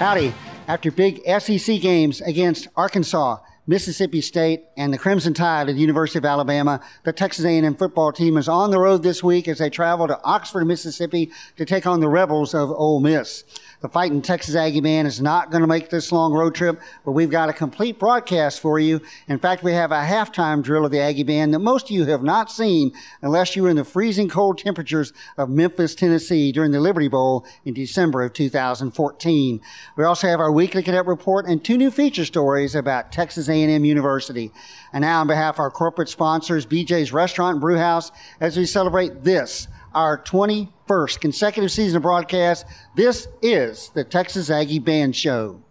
Howdy. After big SEC games against Arkansas, Mississippi State, and the Crimson Tide at the University of Alabama, the Texas A&M football team is on the road this week as they travel to Oxford, Mississippi to take on the Rebels of Ole Miss. The fighting Texas Aggie band is not going to make this long road trip, but we've got a complete broadcast for you. In fact, we have a halftime drill of the Aggie band that most of you have not seen unless you were in the freezing cold temperatures of Memphis, Tennessee during the Liberty Bowl in December of 2014. We also have our weekly cadet report and two new feature stories about Texas A&M University. And now on behalf of our corporate sponsors, BJ's Restaurant and Brewhouse, as we celebrate this, our 21st consecutive season of broadcast. This is the Texas Aggie Band Show.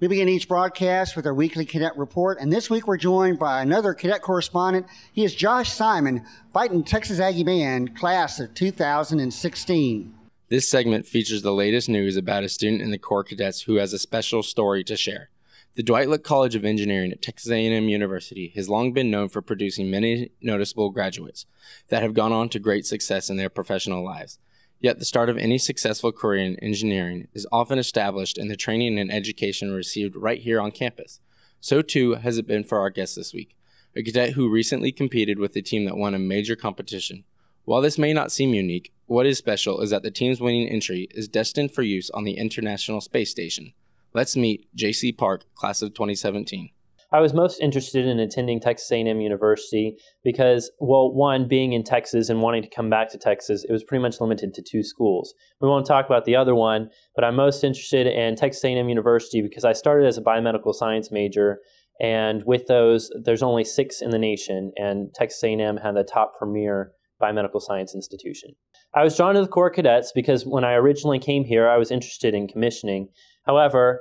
We begin each broadcast with our weekly cadet report, and this week we're joined by another cadet correspondent. He is Josh Simon, fighting Texas Aggie Band, class of 2016. This segment features the latest news about a student in the Corps Cadets who has a special story to share. The Dwight Look College of Engineering at Texas A&M University has long been known for producing many noticeable graduates that have gone on to great success in their professional lives. Yet the start of any successful career in engineering is often established in the training and education received right here on campus. So too has it been for our guest this week, a cadet who recently competed with a team that won a major competition. While this may not seem unique, what is special is that the team's winning entry is destined for use on the International Space Station. Let's meet JC Park, class of 2017. I was most interested in attending Texas A&M University because, well, one, being in Texas and wanting to come back to Texas, it was pretty much limited to two schools. We won't talk about the other one, but I'm most interested in Texas A&M University because I started as a biomedical science major, and with those, there's only six in the nation, and Texas A&M had the top premier biomedical science institution. I was drawn to the Corps Cadets because when I originally came here, I was interested in commissioning. However,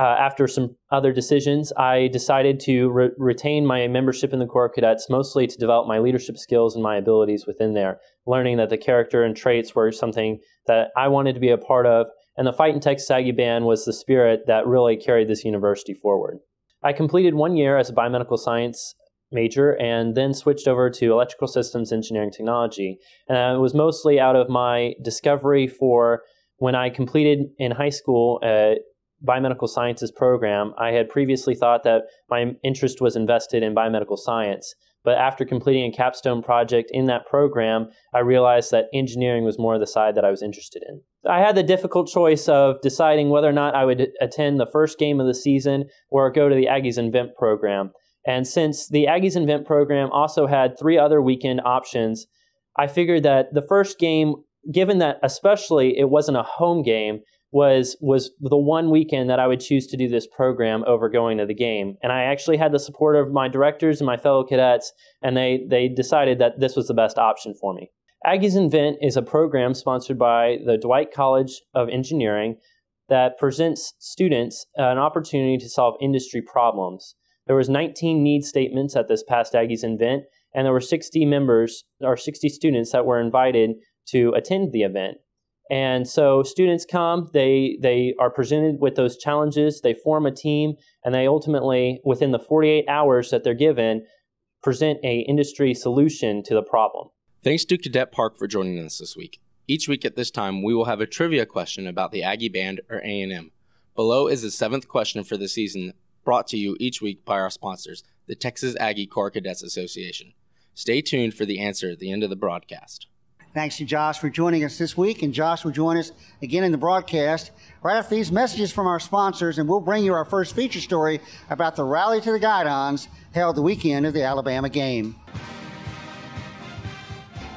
uh, after some other decisions, I decided to re- retain my membership in the Corps of Cadets mostly to develop my leadership skills and my abilities within there, learning that the character and traits were something that I wanted to be a part of, and the Fight Texas Aggie Band was the spirit that really carried this university forward. I completed one year as a biomedical science major and then switched over to electrical systems engineering technology. And it was mostly out of my discovery for when I completed in high school uh, biomedical sciences program, I had previously thought that my interest was invested in biomedical science. But after completing a capstone project in that program, I realized that engineering was more the side that I was interested in. I had the difficult choice of deciding whether or not I would attend the first game of the season or go to the Aggies Invent program. And since the Aggies Invent program also had three other weekend options, I figured that the first game, given that especially it wasn't a home game, was was the one weekend that I would choose to do this program over going to the game. And I actually had the support of my directors and my fellow cadets, and they they decided that this was the best option for me. Aggies Invent is a program sponsored by the Dwight College of Engineering that presents students an opportunity to solve industry problems. There was 19 need statements at this past Aggies Invent, and there were 60 members or 60 students that were invited to attend the event. And so students come, they they are presented with those challenges, they form a team, and they ultimately, within the 48 hours that they're given, present a industry solution to the problem. Thanks to Cadet Park for joining us this week. Each week at this time, we will have a trivia question about the Aggie Band or A&M. Below is the seventh question for the season, brought to you each week by our sponsors, the Texas Aggie Corps Cadets Association. Stay tuned for the answer at the end of the broadcast. Thanks to Josh for joining us this week, and Josh will join us again in the broadcast right after these messages from our sponsors, and we'll bring you our first feature story about the Rally to the Guidons held the weekend of the Alabama game.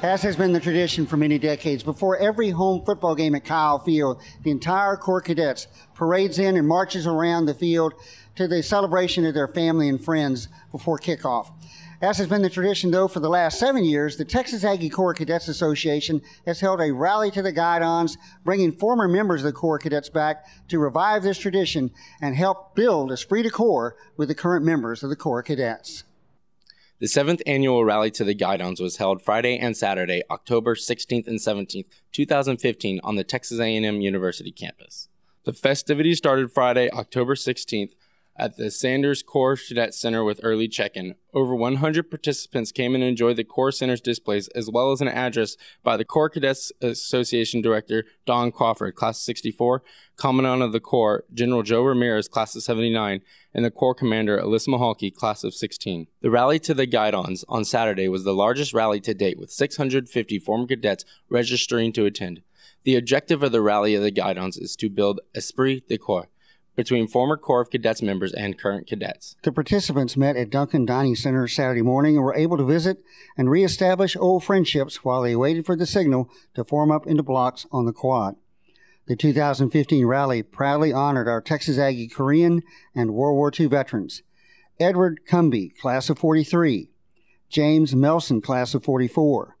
As has been the tradition for many decades, before every home football game at Kyle Field, the entire Corps Cadets parades in and marches around the field to the celebration of their family and friends before kickoff. As has been the tradition, though, for the last seven years, the Texas Aggie Corps Cadets Association has held a rally to the guidons, bringing former members of the Corps Cadets back to revive this tradition and help build esprit de corps with the current members of the Corps Cadets. The seventh annual Rally to the Guidons was held Friday and Saturday, October 16th and 17th, 2015, on the Texas A&M University campus. The festivities started Friday, October 16th, at the Sanders Corps Cadet Center with early check-in. Over 100 participants came and enjoyed the Corps Center's displays, as well as an address by the Corps Cadets Association Director Don Crawford, Class of 64, Commandant of the Corps General Joe Ramirez, Class of 79, and the Corps Commander Alyssa Michalke, Class of 16. The rally to the Guidons on Saturday was the largest rally to date, with 650 former cadets registering to attend. The objective of the Rally of the Guidons is to build esprit de corps, between former Corps of Cadets members and current cadets. The participants met at Duncan Dining Center Saturday morning and were able to visit and reestablish old friendships while they waited for the signal to form up into blocks on the quad. The 2015 rally proudly honored our Texas Aggie Korean and World War II veterans. Edward Cumby, class of 43, James Melson, class of 44,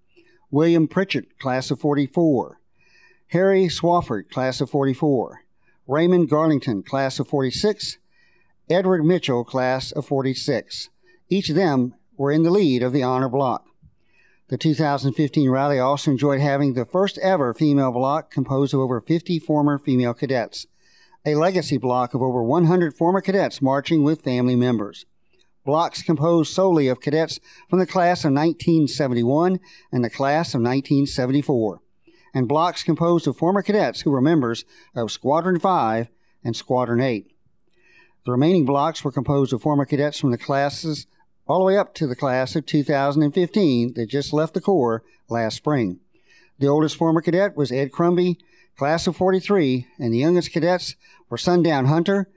William Pritchett, class of 44, Harry Swafford, class of 44, Raymond Garlington, class of 46, Edward Mitchell, class of 46. Each of them were in the lead of the honor block. The 2015 rally also enjoyed having the first ever female block composed of over 50 former female cadets, a legacy block of over 100 former cadets marching with family members. Blocks composed solely of cadets from the class of 1971 and the class of 1974 and blocks composed of former cadets who were members of Squadron 5 and Squadron 8. The remaining blocks were composed of former cadets from the classes all the way up to the class of 2015 that just left the Corps last spring. The oldest former cadet was Ed Crumby, class of 43, and the youngest cadets were Sundown Hunter,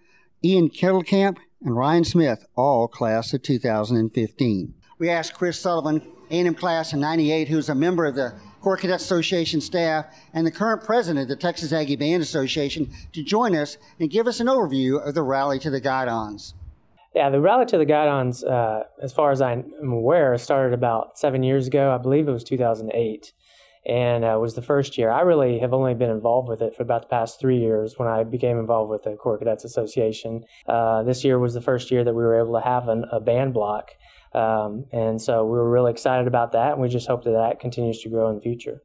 Ian Kettlecamp, and Ryan Smith, all class of 2015. We asked Chris Sullivan, A&M class of 98, who's a member of the Corps Cadet Association staff, and the current president of the Texas Aggie Band Association to join us and give us an overview of the Rally to the Guidons. Yeah, the Rally to the Guidons, uh, as far as I'm aware, started about seven years ago. I believe it was 2008 and uh, was the first year. I really have only been involved with it for about the past three years when I became involved with the Corps Cadets Association. Uh, this year was the first year that we were able to have an, a band block um, and so we were really excited about that, and we just hope that that continues to grow in the future.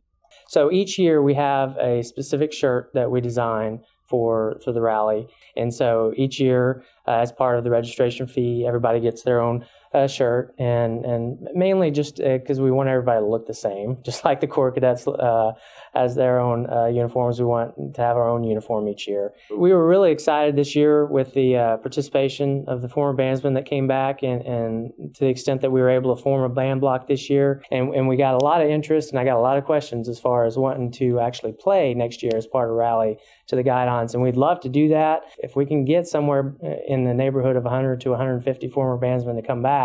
So each year we have a specific shirt that we design for for the rally, and so each year, uh, as part of the registration fee, everybody gets their own uh, shirt, and and mainly just because uh, we want everybody to look the same, just like the Corps Cadets uh, as their own uh, uniforms. We want to have our own uniform each year. We were really excited this year with the uh, participation of the former bandsmen that came back, and, and to the extent that we were able to form a band block this year, and, and we got a lot of interest, and I got a lot of questions as far as wanting to actually play next year as part of Rally to the Guidons, and we'd love to do that if we can get somewhere in the neighborhood of 100 to 150 former bandsmen to come back.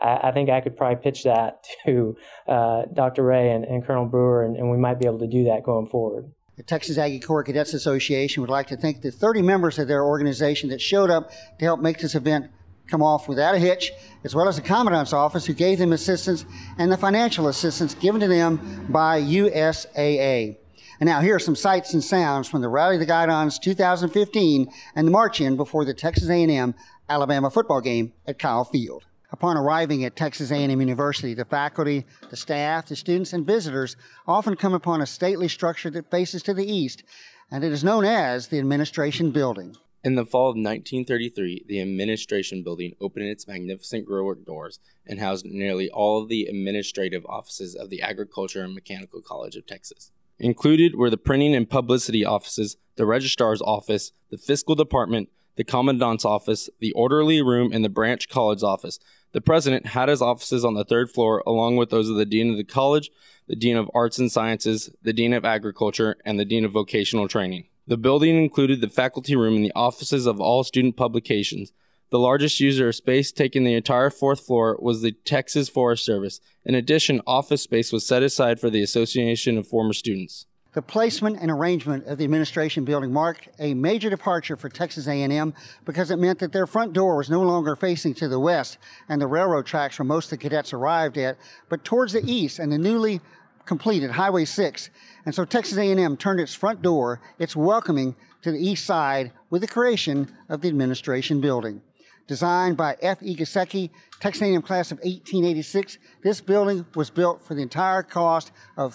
I, I think I could probably pitch that to uh, Dr. Rhea and, and Colonel Brewer, and, and we might be able to do that going forward. The Texas Aggie Corps Cadets Association would like to thank the 30 members of their organization that showed up to help make this event come off without a hitch, as well as the Commandant's Office who gave them assistance and the financial assistance given to them by USAA. And now here are some sights and sounds from the Rally of the Guidons 2015 and the march-in before the Texas A&M Alabama football game at Kyle Field. Upon arriving at Texas A&M University, the faculty, the staff, the students, and visitors often come upon a stately structure that faces to the east, and it is known as the Administration Building. In the fall of 1933, the Administration Building opened its magnificent grillwork doors and housed nearly all of the administrative offices of the Agriculture and Mechanical College of Texas. Included were the printing and publicity offices, the registrar's office, the fiscal department, the commandant's office, the orderly room, and the branch college office. The president had his offices on the third floor, along with those of the dean of the college, the dean of arts and sciences, the dean of agriculture, and the dean of vocational training. The building included the faculty room and the offices of all student publications. The largest user of space, taking the entire fourth floor, was the Texas Forest Service. In addition, office space was set aside for the Association of Former Students. The placement and arrangement of the administration building marked a major departure for Texas A&M because it meant that their front door was no longer facing to the west and the railroad tracks where most of the cadets arrived at, but towards the east and the newly completed Highway 6. And so Texas A&M turned its front door, its welcoming to the east side with the creation of the administration building. Designed by F. E. Giesecke, Texas A&M class of 1886, this building was built for the entire cost of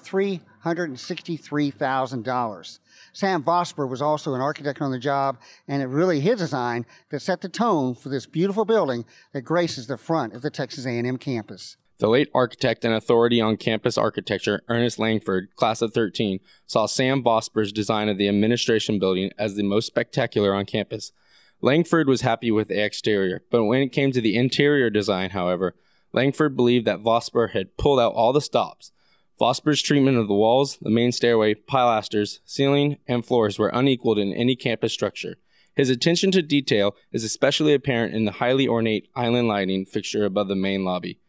$363,000. Sam Vosper was also an architect on the job, and it really his design that set the tone for this beautiful building that graces the front of the Texas A&M campus. The late architect and authority on campus architecture, Ernest Langford, class of 13, saw Sam Vosper's design of the administration building as the most spectacular on campus. Langford was happy with the exterior, but when it came to the interior design, however, Langford believed that Vosper had pulled out all the stops. Vosper's treatment of the walls, the main stairway, pilasters, ceiling, and floors were unequaled in any campus structure. His attention to detail is especially apparent in the highly ornate island lighting fixture above the main lobby.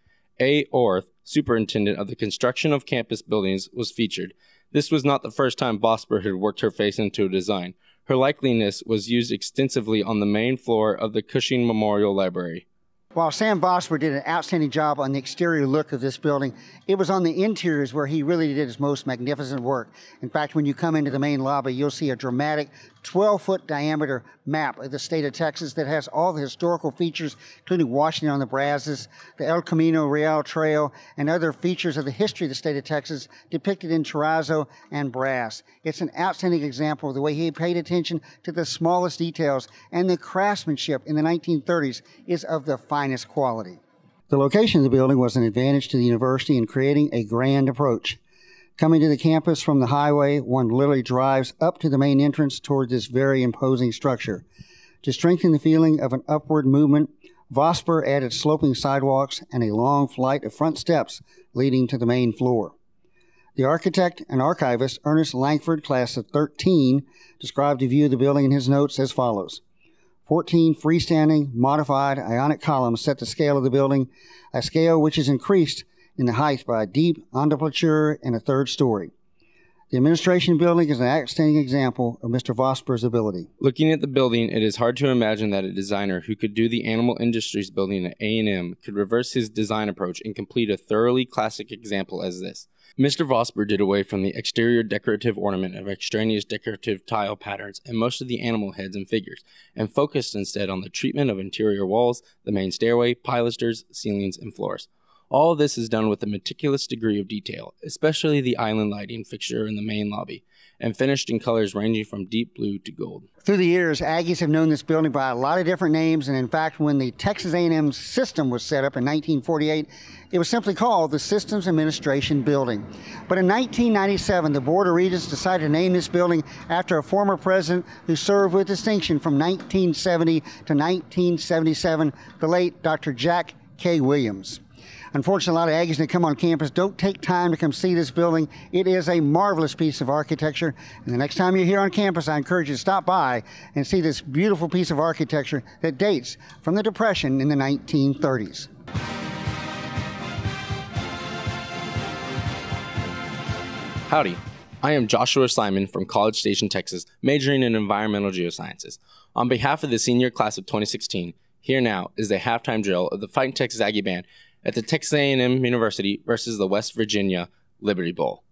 A. Orth, superintendent of the construction of campus buildings, was featured. This was not the first time Vosper had worked her face into a design. Her likeliness was used extensively on the main floor of the Cushing Memorial Library. While Sam Vosper did an outstanding job on the exterior look of this building, it was on the interiors where he really did his most magnificent work. In fact, when you come into the main lobby, you'll see a dramatic 12 foot diameter map of the state of Texas that has all the historical features, including Washington on the Brazos, the El Camino Real Trail, and other features of the history of the state of Texas depicted in terrazzo and brass. It's an outstanding example of the way he paid attention to the smallest details, and the craftsmanship in the 1930s is of the finest quality. The location of the building was an advantage to the university in creating a grand approach. Coming to the campus from the highway, one literally drives up to the main entrance toward this very imposing structure. To strengthen the feeling of an upward movement, Vosper added sloping sidewalks and a long flight of front steps leading to the main floor. The architect and archivist Ernest Langford, class of 13, described the view of the building in his notes as follows 14 freestanding, modified ionic columns set the scale of the building, a scale which is increased in the height by a deep entablature and a third story. The administration building is an outstanding example of Mr. Vosper's ability. Looking at the building, it is hard to imagine that a designer who could do the animal industries building at A&M could reverse his design approach and complete a thoroughly classic example as this. Mr. Vosper did away from the exterior decorative ornament of extraneous decorative tile patterns and most of the animal heads and figures, and focused instead on the treatment of interior walls, the main stairway, pilasters, ceilings, and floors. All this is done with a meticulous degree of detail, especially the island lighting fixture in the main lobby, and finished in colors ranging from deep blue to gold. Through the years, Aggies have known this building by a lot of different names, and in fact, when the Texas A&M system was set up in 1948, it was simply called the Systems Administration Building. But in 1997, the Board of Regents decided to name this building after a former president who served with distinction from 1970 to 1977, the late Dr. Jack K. Williams. Unfortunately, a lot of Aggies that come on campus don't take time to come see this building. It is a marvelous piece of architecture. And the next time you're here on campus, I encourage you to stop by and see this beautiful piece of architecture that dates from the Depression in the 1930s. Howdy. I am Joshua Simon from College Station, Texas, majoring in environmental geosciences. On behalf of the senior class of 2016, here now is the halftime drill of the Fighting Texas Aggie Band at the Texas A&M University versus the West Virginia Liberty Bowl.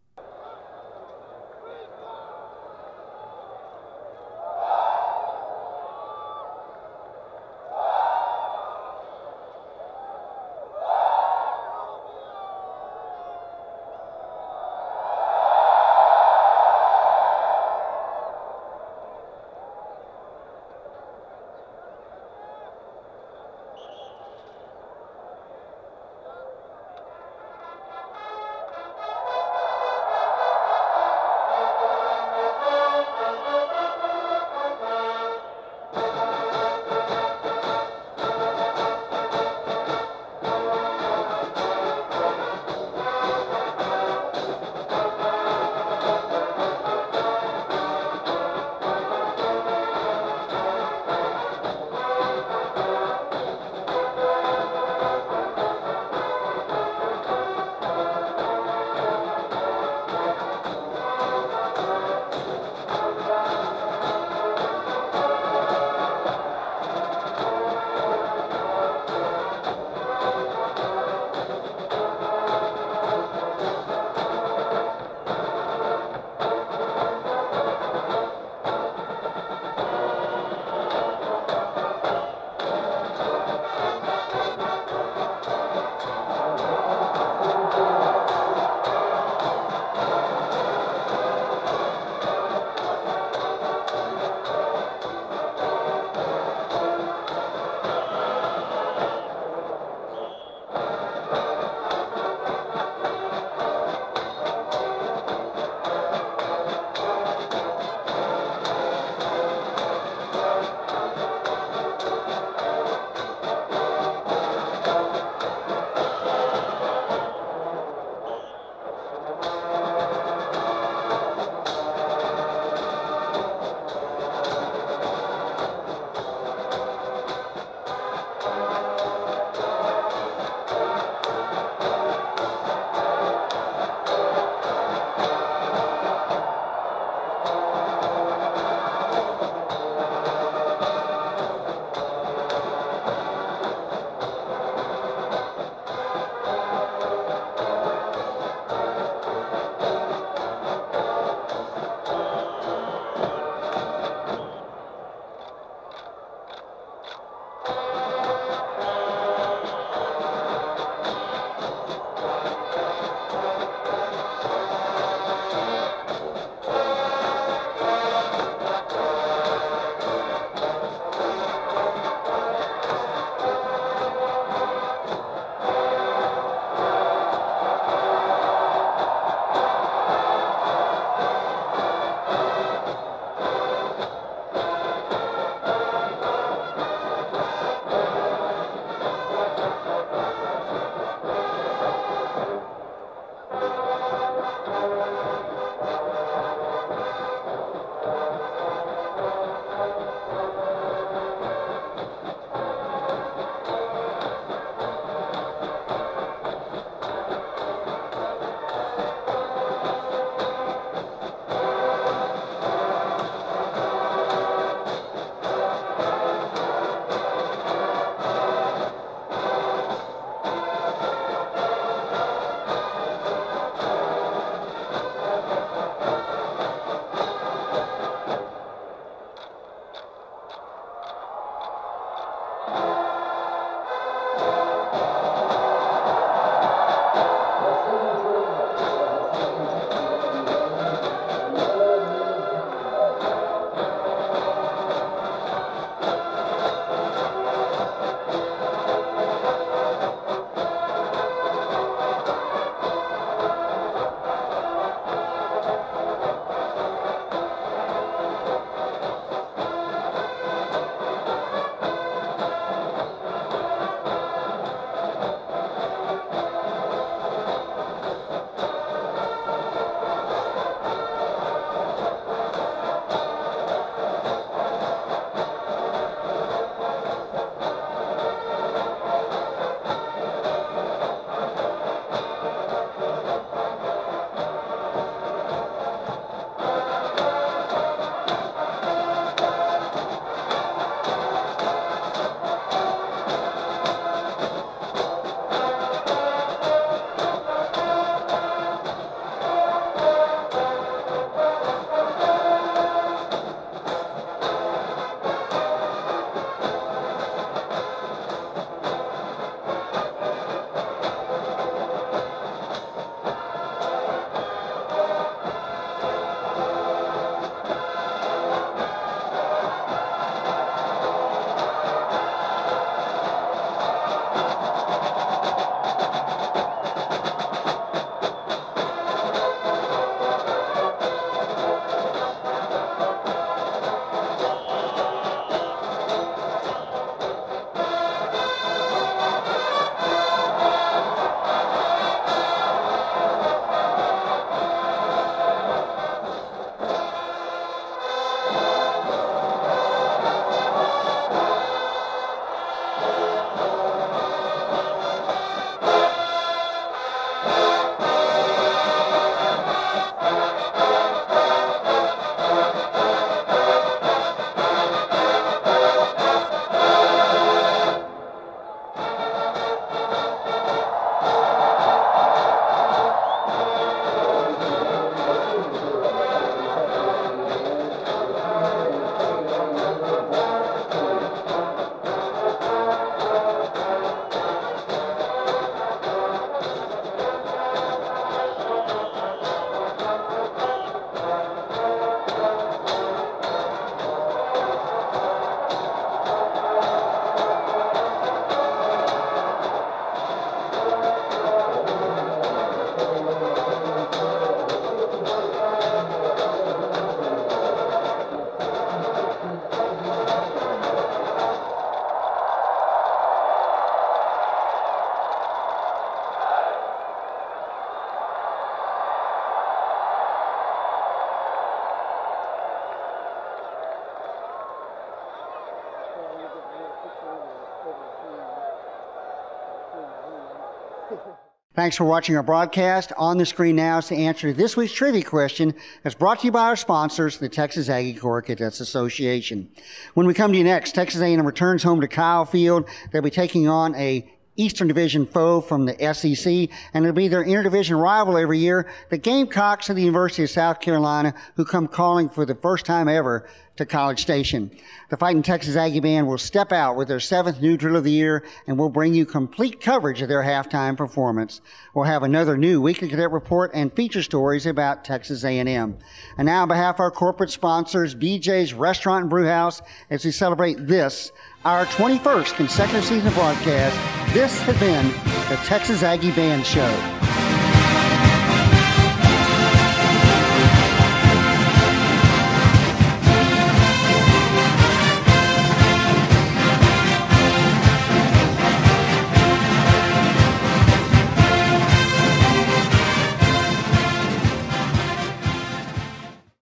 Thanks for watching our broadcast. On the screen now is to answer to this week's trivia question that's brought to you by our sponsors, the Texas Aggie Corps Cadets Association. When we come to you next, Texas A&M returns home to Kyle Field. They'll be taking on a Eastern Division foe from the SEC, and it'll be their interdivision rival every year, the Gamecocks of the University of South Carolina, who come calling for the first time ever to College Station. The Fighting Texas Aggie Band will step out with their seventh new drill of the year, and we'll bring you complete coverage of their halftime performance. We'll have another new weekly cadet report and feature stories about Texas A&M. And now, on behalf of our corporate sponsors, BJ's Restaurant and Brewhouse, as we celebrate this our 21st consecutive season of broadcast, this has been the Texas Aggie Band Show.